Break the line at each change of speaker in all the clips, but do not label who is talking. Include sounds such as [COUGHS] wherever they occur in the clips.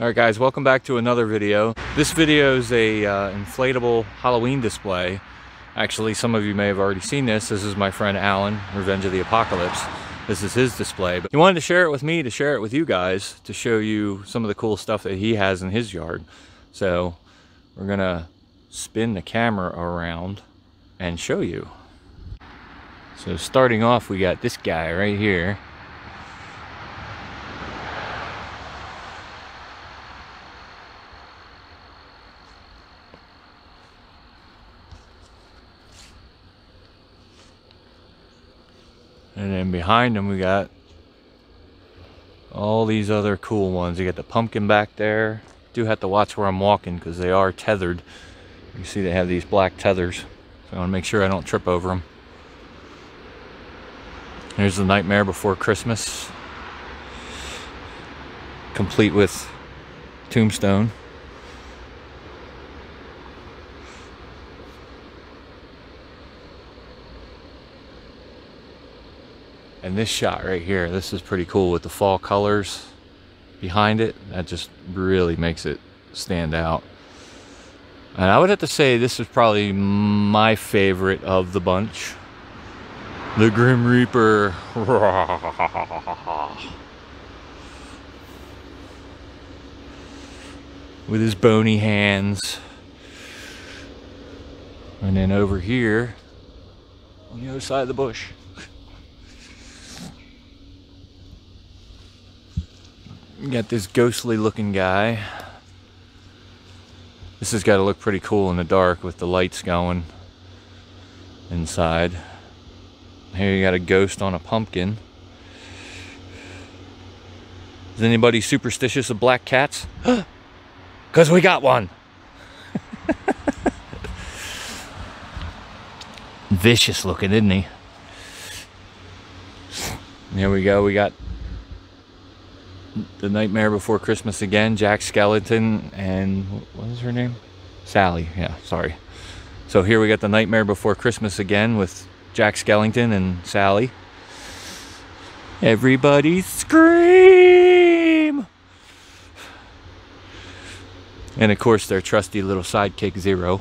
Alright guys, welcome back to another video. This video is a uh, inflatable Halloween display. Actually, some of you may have already seen this. This is my friend Alan, Revenge of the Apocalypse. This is his display. But he wanted to share it with me, to share it with you guys, to show you some of the cool stuff that he has in his yard. So, we're gonna spin the camera around and show you. So starting off, we got this guy right here. And then behind them we got all these other cool ones. You got the pumpkin back there. Do have to watch where I'm walking because they are tethered. You see they have these black tethers. So I want to make sure I don't trip over them. Here's the Nightmare Before Christmas. Complete with tombstone. And this shot right here, this is pretty cool with the fall colors behind it. That just really makes it stand out. And I would have to say this is probably my favorite of the bunch. The Grim Reaper. [LAUGHS] With his bony hands. And then over here, on the other side of the bush. You got this ghostly looking guy. This has got to look pretty cool in the dark with the lights going inside. Here you got a ghost on a pumpkin. Is anybody superstitious of black cats? [GASPS] Because we got one. [LAUGHS] Vicious looking, isn't he? There we go. We got the Nightmare Before Christmas again, Jack Skellington, and what is her name? Sally. Yeah, sorry. So here we got the Nightmare Before Christmas again with Jack Skellington and Sally. Everybody scream! And of course, their trusty little sidekick Zero.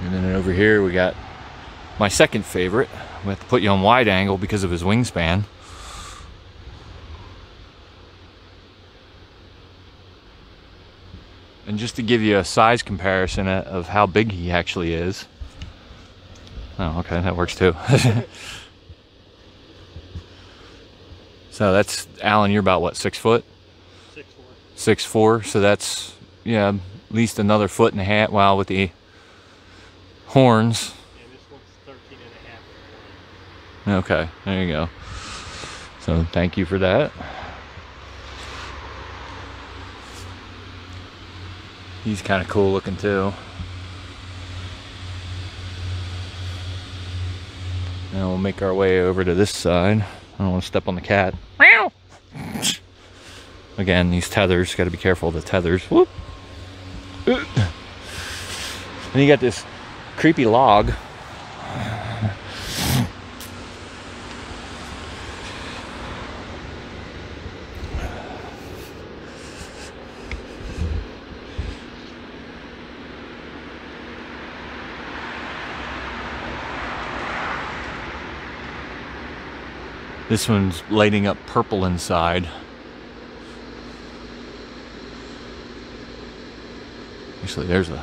and then over here, we got my second favorite. We have to put you on wide angle because of his wingspan. And just to give you a size comparison uh, of how big he actually is. Oh, okay, that works too. [LAUGHS] so that's, Alan, you're about what, six foot?
Six four.
Six four, so that's, yeah, at least another foot and a half, well, with the horns.
And this one's 13 and a half.
Okay, there you go. So thank you for that. He's kind of cool looking too. Now we'll make our way over to this side. I don't want to step on the cat. Meow. Again, these tethers, got to be careful of the tethers. Whoop. And you got this creepy log. This one's lighting up purple inside. Actually, there's a.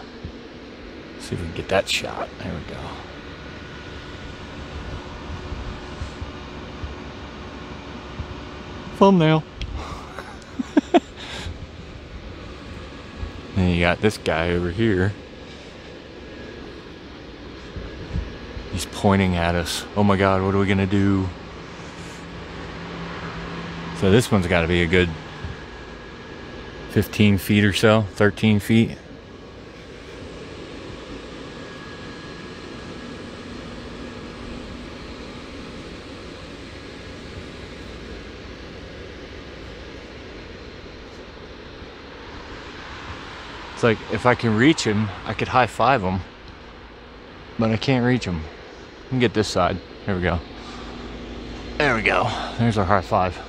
See if we can get that shot. There we go. Thumbnail. [LAUGHS] and you got this guy over here. He's pointing at us. Oh my god, what are we gonna do? So this one's got to be a good 15 feet or so, 13 feet. It's like if I can reach him, I could high five him, but I can't reach him. I can get this side. Here we go. There we go. There's our high five.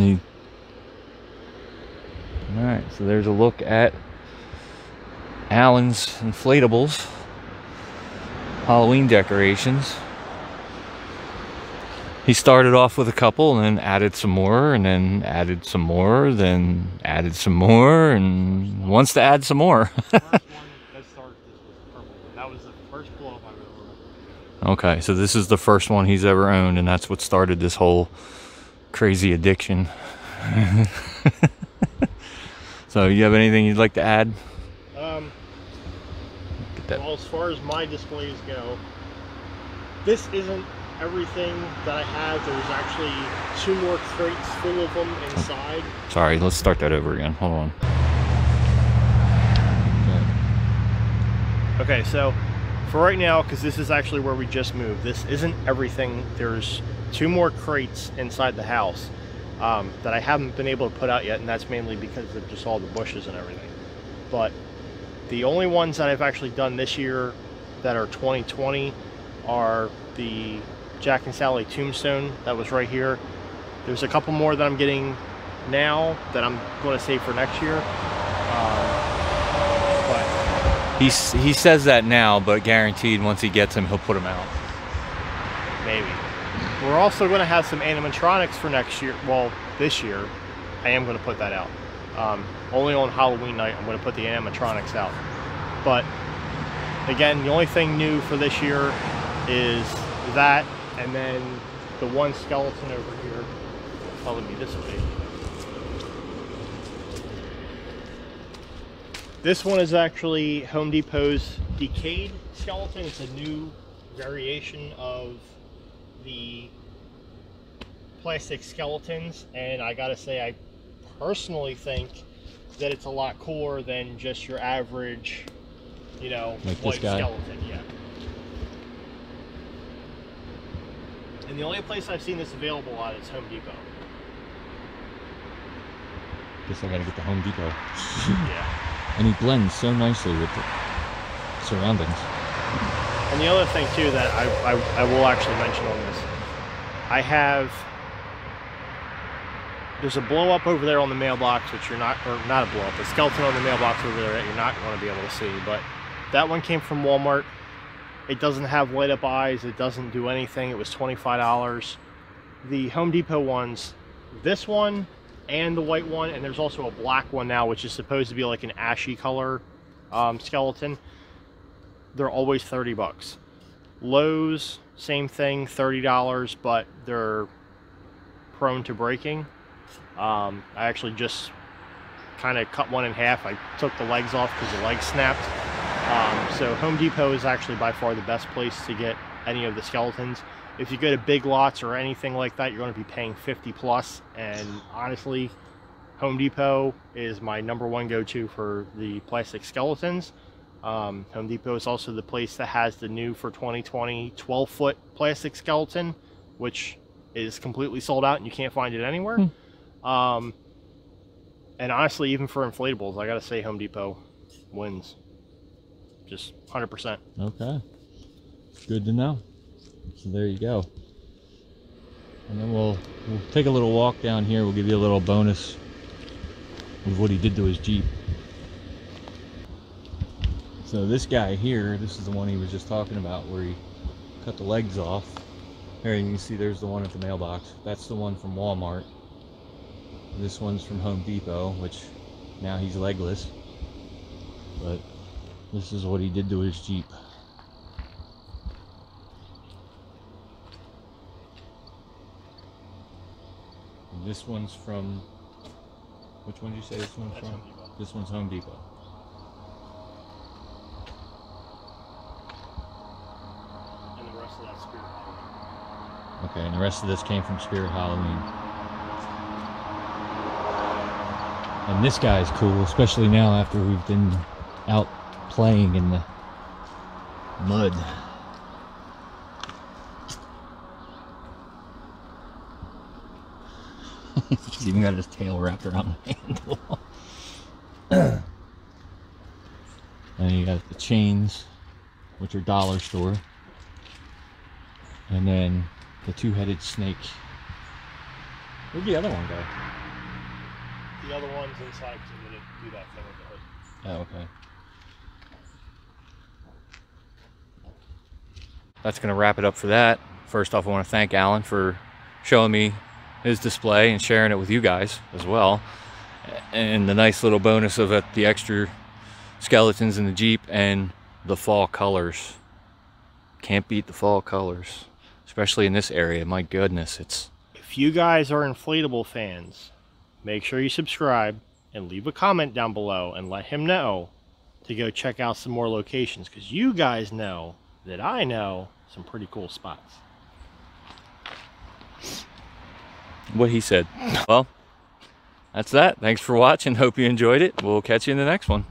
Mm. All right, so there's a look at Alan's inflatables, Halloween decorations. He started off with a couple and then added some more and then added some more, then added some more and wants to add some more. [LAUGHS]
first one that started this was purple. That was the first blow up I've ever owned.
okay, so this is the first one he's ever owned and that's what started this whole crazy addiction. [LAUGHS] so you have anything you'd like to add?
Um, well, as far as my displays go, this isn't everything that I have. There's actually two more crates full of them inside.
Sorry, let's start that over again. Hold on.
Okay, so for right now, because this is actually where we just moved, this isn't everything. There's two more crates inside the house um, that I haven't been able to put out yet, and that's mainly because of just all the bushes and everything. But the only ones that I've actually done this year that are 2020 are the Jack and Sally tombstone that was right here. There's a couple more that I'm getting now that I'm going to save for next year. Um, but
He's, he says that now, but guaranteed once he gets them, he'll put them out.
Maybe. We're also going to have some animatronics for next year. Well, this year, I am going to put that out. Um, only on Halloween night, I'm going to put the animatronics out. But again, the only thing new for this year is that, and then the one skeleton over here. Oh, me this way. This one is actually Home Depot's Decayed skeleton. It's a new variation of the plastic skeletons and I gotta say I personally think that it's a lot cooler than just your average you know
Like
white skeleton yeah and the only place I've seen this available at is Home Depot
Guess I gotta get the Home Depot. [LAUGHS]
yeah
And he blends so nicely with the surroundings.
And the other thing too that I, I, I will actually mention on this, I have there's a blow up over there on the mailbox, which you're not, or not a blow up, a skeleton on the mailbox over there that you're not going to be able to see. But that one came from Walmart. It doesn't have light up eyes. It doesn't do anything. It was $25. The Home Depot ones, this one and the white one, and there's also a black one now, which is supposed to be like an ashy color um, skeleton they're always 30 bucks. Lowe's, same thing, $30, but they're prone to breaking. Um, I actually just kind of cut one in half. I took the legs off because the legs snapped. Um, so Home Depot is actually by far the best place to get any of the skeletons. If you go to Big Lots or anything like that, you're going to be paying 50 plus. And honestly, Home Depot is my number one go-to for the plastic skeletons. Um, Home Depot is also the place that has the new for 2020 12 foot plastic skeleton, which is completely sold out and you can't find it anywhere. Um, and honestly, even for inflatables, I gotta say Home Depot wins. Just 100%.
Okay. Good to know. So there you go. And then we'll we'll take a little walk down here. We'll give you a little bonus of what he did to his Jeep. So this guy here, this is the one he was just talking about where he cut the legs off. Here you can see there's the one at the mailbox. That's the one from Walmart. This one's from Home Depot, which now he's legless. But this is what he did to his Jeep. And this one's from. Which one did you say this one's from? This one's Home Depot.
And the rest of that Spirit Halloween.
Okay, and the rest of this came from Spirit Halloween. And this guy's cool, especially now after we've been out playing in the mud. [LAUGHS] He's even got his tail wrapped around the handle. [COUGHS] and you got the chains, which are dollar store. And then the two-headed snake. Where'd the other one go?
the other ones inside because I'm going to do that thing with the hood.
Oh, okay. That's going to wrap it up for that. First off, I want to thank Alan for showing me his display and sharing it with you guys as well. And the nice little bonus of it, the extra skeletons in the Jeep and the fall colors. Can't beat the fall colors, especially in this area. My goodness, it's...
If you guys are inflatable fans, make sure you subscribe and leave a comment down below and let him know to go check out some more locations because you guys know that I know some pretty cool spots.
What he said. Well, that's that. Thanks for watching. Hope you enjoyed it. We'll catch you in the next one.